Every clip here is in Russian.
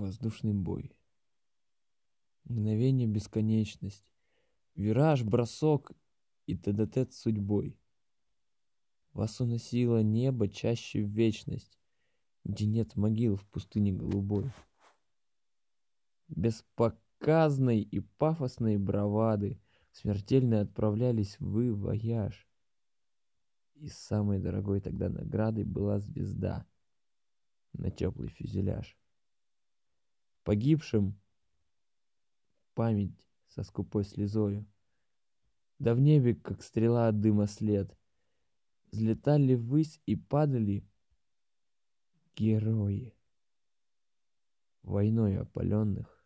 Воздушный бой. Мгновение бесконечность. Вираж, бросок и тет-а-тет с судьбой. Вас уносило небо чаще в вечность, Где нет могил в пустыне голубой. Без показной и пафосной бравады Смертельно отправлялись вы в вояж. И самой дорогой тогда наградой была звезда на теплый фюзеляж. Погибшим память со скупой слезою. Да в небе, как стрела от дыма след, Взлетали ввысь и падали герои, Войной опаленных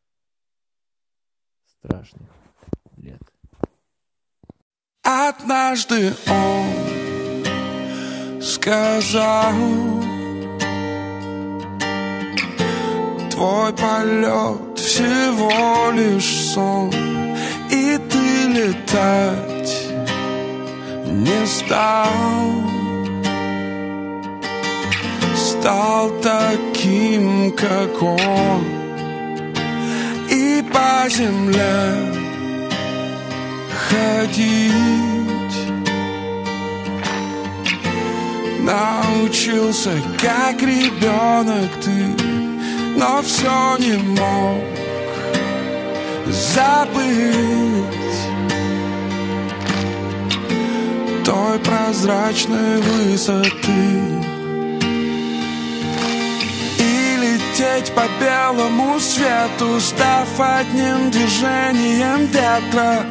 страшных лет. Однажды он сказал Твой полет всего лишь сон И ты летать не стал. Стал таким, как он И по земле ходить. Научился, как ребенок ты Но все не мог забыть Той прозрачной высоты. И лететь по белому свету Став одним движением ветра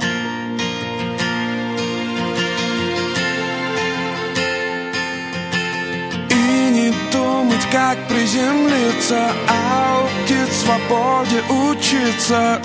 как приземлиться, а птиц свободе учиться.